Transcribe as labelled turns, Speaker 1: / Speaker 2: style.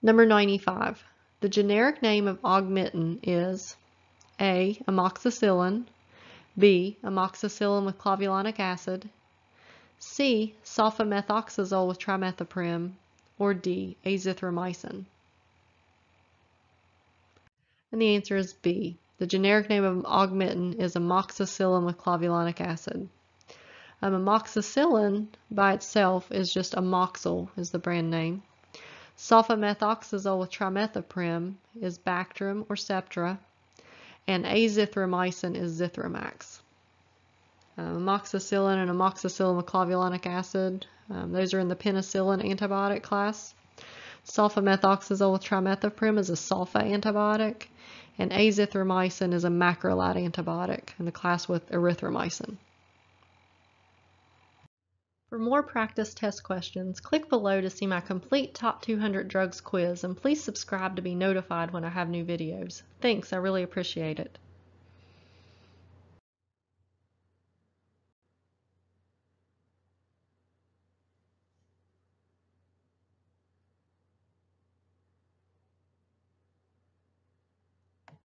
Speaker 1: Number 95. The generic name of augmentin is A. Amoxicillin B. Amoxicillin with clavulanic acid C. Sulfamethoxazole with trimethoprim or D. Azithromycin. And the answer is B. The generic name of augmentin is amoxicillin with clavulanic acid. Um, amoxicillin by itself is just Amoxil is the brand name. Sulfamethoxazole with trimethoprim is Bactrim or Septra. And azithromycin is Zithromax. Um, amoxicillin and amoxicillin with clavulanic acid, um, those are in the penicillin antibiotic class. Sulfamethoxazole with trimethoprim is a sulfa antibiotic, and azithromycin is a macrolide antibiotic in the class with erythromycin. For more practice test questions, click below to see my complete Top 200 Drugs quiz and please subscribe to be notified when I have new videos. Thanks, I really appreciate it.